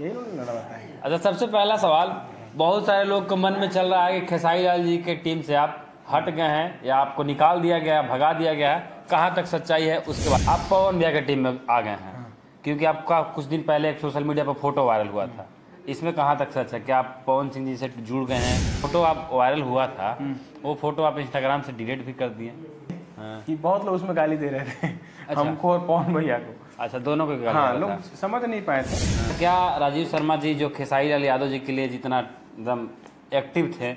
यही है। अच्छा सबसे पहला सवाल बहुत सारे लोग के मन में चल रहा है कि खेसारी लाल जी के टीम से आप हट गए हैं या आपको निकाल दिया गया है, भगा दिया गया है कहाँ तक सच्चाई है उसके बाद आप पवन भैया के टीम में आ गए हैं क्योंकि आपका कुछ दिन पहले एक सोशल मीडिया पर फ़ोटो वायरल हुआ था। इसमें कहाँ तक सच है? कि आप पवन सिंह जी से जुड़ गए हैं? फ़ोटो आप वायरल हुआ था वो फ़ोटो आप इंस्टाग्राम से डिलीट भी कर दिए। हाँ। कि बहुत लोग उसमें गाली दे रहे थे अच्छा। हमको और पवन भैया को। अच्छा दोनों को हाँ लोग समझ नहीं पाए थे। क्या राजीव शर्मा जी जो खेसारी लाल यादव जी के लिए जितना एकदम एक्टिव थे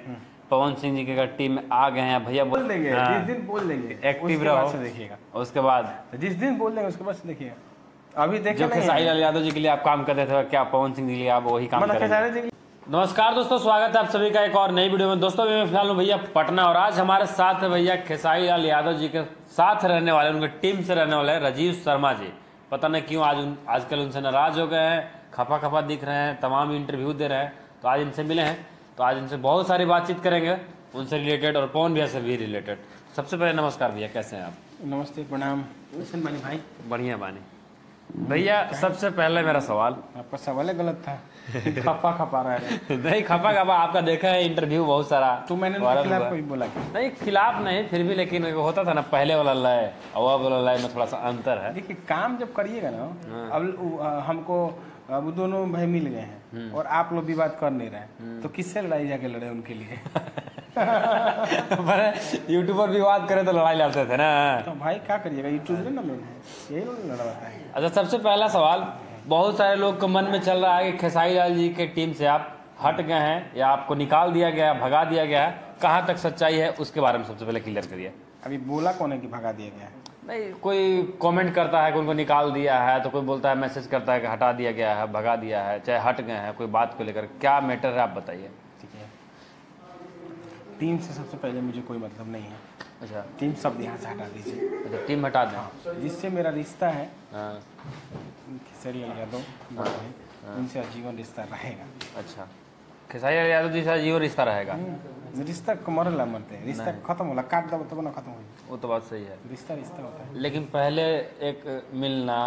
पवन सिंह जी के अगर टीम में आ गए हैं भैया बोल देंगे हाँ, जिस दिन बोल देंगे एक्टिव उसके बाद रहो देखिएगा। उसके बाद। जिस दिन बोल देंगे उसके बाद देखिएगा अभी देखे जो खेसारी लाल यादव जी के लिए आप काम करते थे क्या पवन सिंह जी के लिए आप वही काम मतलब करेंगे? नमस्कार दोस्तों स्वागत है आप सभी का एक और नई वीडियो में। दोस्तों मैं फ़िलहाल हूँ भैया पटना और आज हमारे साथ है भैया खेसारी लाल यादव जी के साथ रहने वाले उनके टीम से रहने वाले राजीव शर्मा जी। पता नहीं क्यों आज उन, आजकल उनसे नाराज़ हो गए हैं। खफा खपा दिख रहे हैं तमाम इंटरव्यू दे रहे हैं। तो आज इनसे मिले हैं तो आज इनसे बहुत सारी बातचीत करेंगे। उनसे रिलेटेड और पवन भैया से भी रिलेटेड सबसे पहले नमस्कार भैया कैसे हैं आप? नमस्ते प्रणाम। बानी भाई। बढ़िया बानी। भैया सबसे पहले मेरा सवाल। आपका सवाल ही गलत था। खपा खपा रहा है। नहीं खफा खफा आपका देखा है इंटरव्यू बहुत सारा। तो मैंने खिलाफ कोई बोला नहीं खिलाफ नहीं फिर भी लेकिन होता था ना पहले वाला लय और वाला लय में थोड़ा सा अंतर है। देखिए काम जब करिएगा ना हाँ। अब हमको अब दोनों भाई मिल गए हम्म। हैं और आप लोग विवाद कर नहीं रहे हैं। तो किससे लड़ाई जाके लड़े उनके लिए? पर यूट्यूबर विवाद करे तो लड़ाई लड़ते थे ना। तो भाई क्या करिएगा यूट्यूब ना मेन यही लोग लड़वाता है। अच्छा सबसे पहला सवाल बहुत सारे लोग के मन में चल रहा है कि खेसारी लाल जी के टीम से आप हट गए हैं या आपको निकाल दिया गया है, भगा दिया गया है। कहाँ तक सच्चाई है उसके बारे में सबसे पहले क्लियर करिए। अभी बोला कौन है कि भगा दिया गया है? नहीं। कोई कमेंट करता है कि उनको निकाल दिया है तो कोई बोलता है मैसेज करता है कि हटा दिया गया है भगा दिया है चाहे हट गए हैं कोई बात को लेकर। क्या मैटर है आप बताइए। ठीक है। टीम से सबसे पहले मुझे कोई मतलब नहीं है। अच्छा। टीम शब्द यहाँ से हटा दीजिए। अच्छा टीम हटा दें। जिससे मेरा रिश्ता है हाँ, खेसरी लाल यादव उनसे आजीवन रिश्ता रहेगा। अच्छा। खेसारी लाल यादव जी से जीवन रिश्ता रहेगा। रिश्ता मरला मरते हैं रिश्ता खत्म होला काट दो तब ना खत्म हो वो तो बात सही है। रिश्ता रिश्ता होता है। लेकिन पहले एक मिलना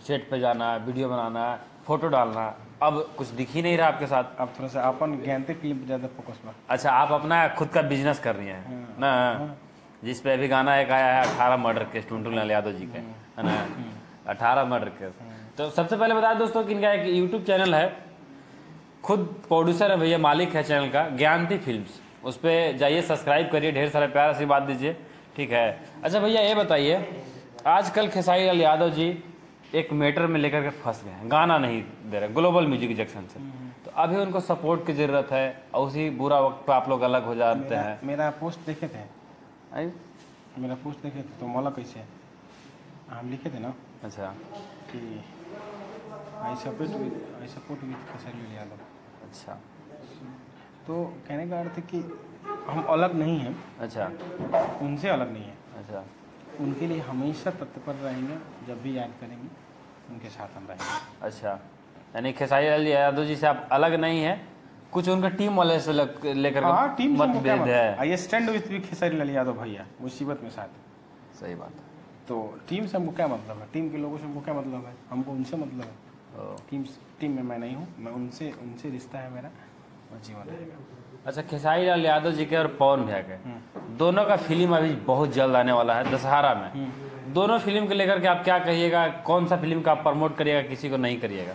सेट पे जाना वीडियो बनाना फ़ोटो डालना अब कुछ दिख ही नहीं रहा आपके साथ। अब थोड़ा सा अपन ज्ञानते फ़िल्म पे ज़्यादा फोकस बा अच्छा आप अपना खुद का बिज़नेस कर रही हैं ना? जिस पे अभी गाना एक आया है अठारह मर्डर केस टुनटुन लाल यादव जी के है। ना? अठारह मर्डर केस तो सबसे पहले बताया दोस्तों कि इनका एक यूट्यूब चैनल है। खुद प्रोड्यूसर है भैया मालिक है चैनल का ज्ञानती फिल्म्स उस पर जाइए सब्सक्राइब करिए ढेर सारा प्यार बात दीजिए। ठीक है। अच्छा भैया ये बताइए आजकल खेसारी लाल यादव जी एक मैटर में लेकर के फंस गए हैं गाना नहीं दे रहे ग्लोबल म्यूज़िक जंक्शन से। तो अभी उनको सपोर्ट की ज़रूरत है और उसी बुरा वक्त पे आप लोग अलग हो जाते हैं। मेरा पोस्ट देखे थे? आई? मेरा पोस्ट देखे थे तो मौला कैसे? हम लिखे थे ना? अच्छा। कि I support I support with Khesari Lal Yadav. अच्छा। तो कहने का अर्थ है कि हम अलग नहीं हैं। अच्छा। उनसे अलग नहीं है। अच्छा। उनके लिए हमेशा तत्पर रहेंगे जब भी याद करेंगे उनके साथ हम रहेंगे। अच्छा। यानी खेसारी लाल यादव जी से आप अलग नहीं है? कुछ उनका टीम वाले से लेकर हाँ टीम मतभेद? है। आई स्टैंड विथ भी खेसारी लाल यादव भैया मुसीबत में साथ। सही बात। है तो टीम से हमको क्या मतलब है। टीम के लोगों से हमको क्या मतलब है। हमको उनसे मतलब है। टीम टीम में मैं नहीं हूँ। मैं उनसे उनसे रिश्ता है मेरा और जीवन रहेगा अच्छा खेसारी लाल यादव जी के और पवन भैया के। दोनों का फ़िल्म अभी बहुत जल्द आने वाला है दशहरा में। दोनों फ़िल्म को लेकर के आप क्या कहिएगा? कौन सा फ़िल्म का आप प्रमोट करिएगा किसी को नहीं करिएगा?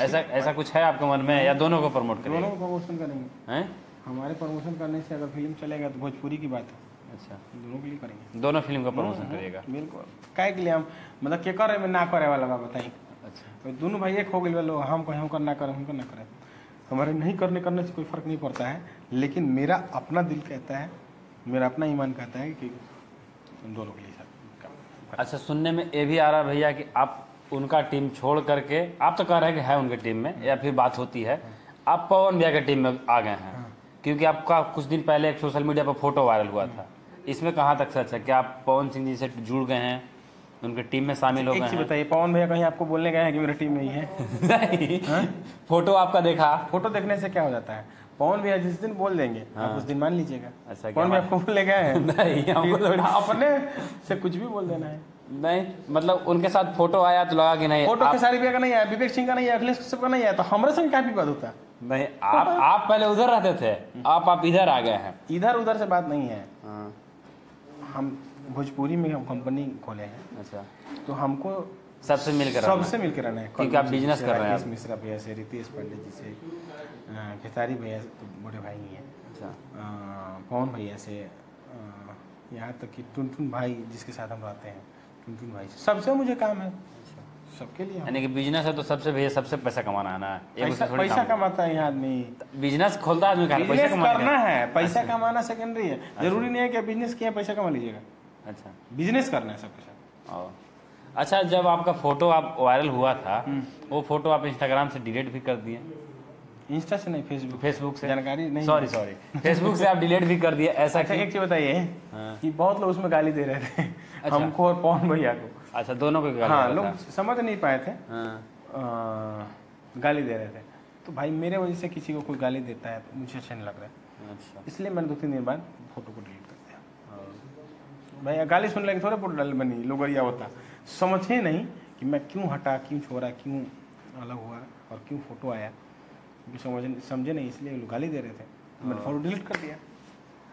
ऐसा ऐसा कुछ है आपके मन में या दोनों को प्रमोट दोनों को प्रमोशन करेंगे। हैं? हमारे प्रमोशन करने से अगर फ़िल्म चलेगा तो भोजपुरी की बात है। अच्छा। दोनों के लिए करेंगे। दोनों फ़िल्म का प्रमोशन करिएगा? बिल्कुल। काय के लिए हम मतलब के करे में ना करे वाला बा बताई अच्छा। तो दोनों भाई एक हो गए लोग हम कहें हम कर ना करें हमको ना करें। हमारे नहीं करने करने से कोई फ़र्क नहीं पड़ता है। लेकिन मेरा अपना दिल कहता है मेरा अपना ईमान कहता है कि दोनों के लिए अच्छा सुनने में ये भी आ रहा है भैया कि आप उनका टीम छोड़ करके आप तो कह रहे हैं कि है उनके टीम में या फिर बात होती है आप पवन भैया के टीम में आ गए हैं क्योंकि आपका कुछ दिन पहले एक सोशल मीडिया पर फ़ोटो वायरल हुआ था। इसमें कहाँ तक सच है? कि आप पवन सिंह जी से जुड़ गए हैं? उनके टीम में शामिल हो गए हैं? बताइए पवन भैया कहीं आपको बोलने गए हैं कि मेरी टीम में ही? है? नहीं फ़ोटो आपका देखा? फ़ोटो देखने से क्या हो जाता है? पवन भैया जिस दिन बोल देंगे हाँ। आप उस दिन मान लीजिएगा। अच्छा, पवन भैया आपको बोलने गए नहीं हमको अपने से कुछ भी बोल देना है। नहीं मतलब उनके साथ फ़ोटो आया तो लगा कि नहीं फ़ोटो आप, खेसारी भैया का नहीं आया विवेक सिंह का नहीं आया अखिलेश का नहीं आया तो हमारे संग क्या विवाद होता? नहीं आप आप पहले उधर रहते थे आप आप इधर आ गए हैं। इधर उधर से बात नहीं है। हाँ, हम भोजपुरी में हम कंपनी खोले हैं। अच्छा। तो हमको सबसे मिलकर सबसे मिलकर रहना है। क्योंकि आप business कर रहे हैं। मिश्रा भैया से रितेश पांडे जी से खेसारी भैया तो बड़े भाई ही। हैं अच्छा पवन भैया से यहाँ तक कि टुनटुन भाई जिसके साथ हम रहते हैं। टुनटुन भाई से। सबसे मुझे काम है। सबके लिए यानी कि बिज़नेस है तो सबसे भैया सबसे पैसा कमाना आना है ना? पैसा पैसा कमाता है यहाँ आदमी। बिज़नेस खोलता है आदमी पैसा करना है। पैसा कमाना सेकेंडरी है। ज़रूरी नहीं है कि बिज़नेस किया पैसा कमा लीजिएगा। अच्छा। बिज़नेस करना है सबके साथ। अच्छा जब आपका फ़ोटो आप वायरल हुआ था हम्म। वो फ़ोटो आप इंस्टाग्राम से डिलीट भी कर दिए? इंस्टा से नहीं फेसबुक फेसबुक से। जानकारी नहीं सॉरी सॉरी फेसबुक से आप डिलीट भी कर दिया ऐसा अच्छा एक चीज़ बताइए हाँ। कि बहुत लोग उसमें गाली दे रहे थे। अच्छा। हमको और पवन भैया को। अच्छा दोनों को गाली हाँ लोग समझ नहीं पाए थे। हाँ, अ, गाली दे रहे थे। तो भाई मेरे वजह से किसी को कोई गाली देता है तो मुझे अच्छा नहीं लग रहा है। अच्छा। इसलिए मैंने दो तीन दिन बाद फ़ोटो को डिलीट कर दिया। भैया गाली सुनने लगे थोड़े फ़ोटो डाल बनी लोगरिया होता। समझे नहीं कि मैं क्यों हटा क्यों छोड़ा क्यों अलग हुआ और क्यों फ़ोटो आया। क्योंकि समझ समझे नहीं इसलिए लोग गाली दे रहे थे। तो मैंने फ़ोटो डिलीट कर दिया।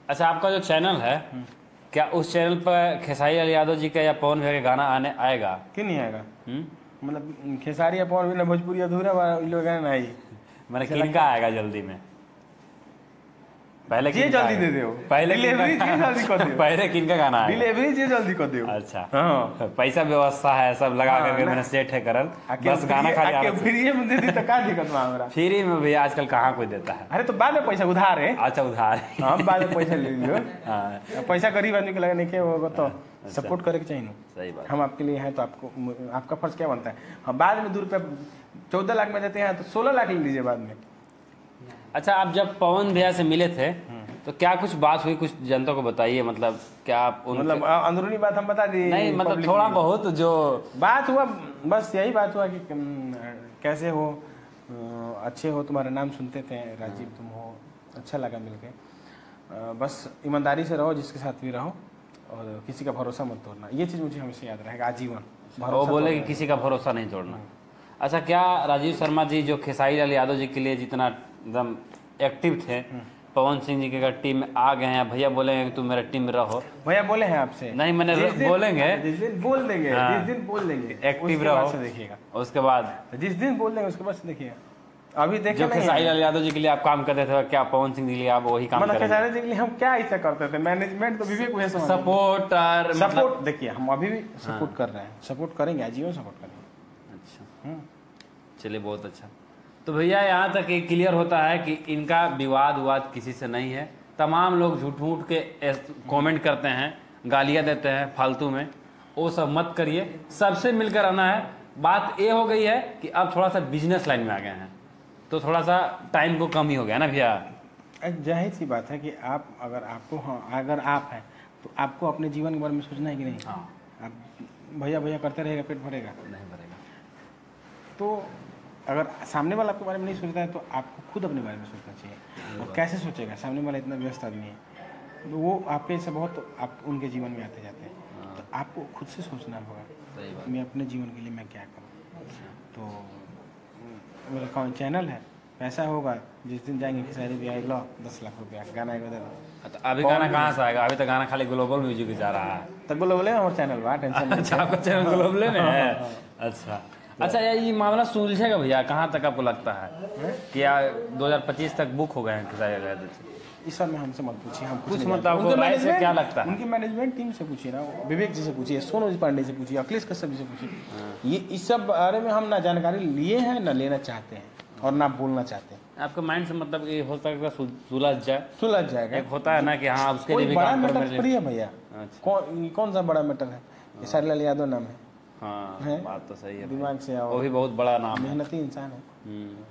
अच्छा आपका जो चैनल है हम्म। क्या उस चैनल पर खेसारी लाल यादव जी का या पवन भैया का गाना आने आएगा? क्यों नहीं आएगा? हम्म? मतलब खेसारी या पवन भैया भोजपुरी अधूरा वाला गाना आई मैंने किनका आएगा जल्दी में? पहले जे जल्दी? दे दियो। पहले किनका- जे जल्दी कर दियो। पहले किनका गाना आएगा डिलीवरी जे जल्दी कर दियो। अच्छा। हाँ। पैसा व्यवस्था है सब लगा हाँ, करके मैंने सेट है करल। बस गाना खाली आके फ्री में दे दी तो का दिक्कत बा हमरा। फ्री में भी आजकल कहाँ कोई देता है? अरे तो बाद में पैसा उधार है। अच्छा उधार हम बाद में पैसा ले लियो। हाँ। पैसा गरीब आदमी के लगा नहीं के होगा तो सपोर्ट करे के चाहिए सही बात। हम आपके लिए हैं तो आपको आपका फ़र्ज़ क्या बनता है? हम बाद में दो रुपये चौदह लाख में देते हैं तो सोलह लाख ले लीजिए बाद में। अच्छा आप जब पवन भैया से मिले थे तो क्या कुछ बात हुई? कुछ जनता को बताइए मतलब क्या आप मतलब अंदरूनी बात हम बता दी नहीं मतलब थोड़ा बहुत जो बात हुआ बस यही बात हुआ कि कैसे हो? अच्छे हो तुम्हारा नाम सुनते थे राजीव तुम हो अच्छा लगा मिलके। बस ईमानदारी से रहो जिसके साथ भी रहो और किसी का भरोसा मत तोड़ना। ये चीज़ मुझे हमेशा याद रहेगा आजीवन। वो बोले कि किसी का भरोसा नहीं तोड़ना। अच्छा क्या राजीव शर्मा जी जो खेसारी लाल यादव जी के लिए जितना एकदम एक्टिव थे। पवन सिंह जी के अगर टीम में आ गए हैं भैया बोलेंगे कि तुम मेरे टीम में रहो। भैया बोले हैं आपसे। नहीं, मैंने जिस दिन- बोलेंगे। जिस दिन बोल देंगे हाँ। जिस दिन बोल देंगे एक्टिव रहो। देखिएगा। उसके बाद। जिस दिन बोल देंगे उसके बाद देखिएगा। अभी देखे खेसारी लाल यादव जी के लिए आप काम करते थे क्या पवन सिंह जी के लिए आप वही काम मतलब करेंगे? खेसारी जी के लिए हम क्या ऐसा करते थे? मैनेजमेंट तो विवेक भैया सपोर्ट और मतलब सपोर्ट देखिए हम अभी भी सपोर्ट कर रहे हैं। सपोर्ट करेंगे आजीवन सपोर्ट करेंगे। अच्छा। हम्म। चलिए बहुत अच्छा। तो भैया यहाँ तक ये क्लियर होता है कि इनका विवाद विवाद किसी से नहीं है। तमाम लोग झूठ मूठ के कमेंट करते हैं गालियाँ देते हैं फालतू में। वो सब मत करिए। सबसे मिलकर आना है। बात ये हो गई है कि अब थोड़ा सा बिज़नेस लाइन में आ गए हैं। तो थोड़ा सा टाइम को कम ही हो गया ना भैया? ज़ाहिर सी बात है कि आप अगर आपको हाँ अगर आप हैं तो आपको अपने जीवन के बारे में सोचना है कि नहीं? हाँ। आप भैया भैया करते रहेगा पेट भरेगा। नहीं भरेगा। तो अगर सामने वाला आपके बारे में नहीं सोचता है तो आपको खुद अपने बारे में सोचना चाहिए। और कैसे सोचेगा? सामने वाला इतना व्यस्त आदमी है। तो वो आपके से बहुत आप उनके जीवन में आते जाते हैं। तो आपको खुद से सोचना होगा मैं अपने जीवन के लिए मैं क्या करूँ? तो हम्म, मेरा कौन चैनल है। पैसा होगा जिस दिन जाएँगे खेसारी भी आई लो दस लाख रुपया गाना एगो दे दो। तो अभी गाना कहाँ से आएगा? अभी तो गाना खाली ग्लोबल म्यूज़िक जा रहा है। तब बोलो बोले हमारे चैनल बा टेंशन अच्छा आपका चैनल ग्लोबल में है। अच्छा। अच्छा यार ये मामला सुलझेगा भैया कहाँ तक आपको लगता है? कि यार 2025 तक बुक हो गए हैं खेसारी यादव इस सब में हमसे मत पूछिए हम कुछ मतलब आपको उनके राय से क्या लगता है? उनकी मैनेजमेंट टीम से पूछिए ना विवेक जी से पूछिए सोनू जी पांडे से पूछिए अखिलेश कश्यप जी से पूछिए। ये इस सब बारे में हम ना जानकारी लिए हैं ना लेना चाहते हैं और ना बोलना चाहते हैं। आपके माइंड से मतलब ये हो सकता है सुलझ जाए। सुलझ जाएगा एक होता है ना कि हाँ उसके लिए बड़ा मैटर है भैया। अच्छा। कौन कौन सा बड़ा मैटर है? ये सारीलाल यादव नाम है। हाँ है? बात तो सही है दिमाग से वो भी बहुत बड़ा नाम मेहनती इंसान है। हम्म।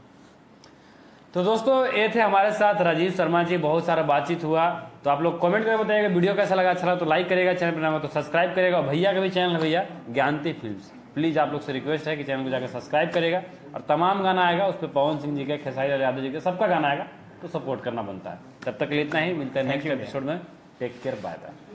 तो दोस्तों ये थे हमारे साथ राजीव शर्मा जी बहुत सारा बातचीत हुआ। तो आप लोग कमेंट करके बताइएगा वीडियो कैसा लगा अच्छा लगा तो लाइक करेगा चैनल पर हो तो सब्सक्राइब करेगा और भैया का भी चैनल है भैया ज्ञानती फिल्म्स प्लीज़ आप लोग से रिक्वेस्ट है कि चैनल को जाकर सब्सक्राइब करेगा और तमाम गाना आएगा उस पर पवन सिंह जी का खेसारी लाल यादव जी का सबका गाना आएगा तो सपोर्ट करना बनता है। तब तक के लिए इतना ही मिलता है नेक्स्ट एपिसोड में। Take care bye bye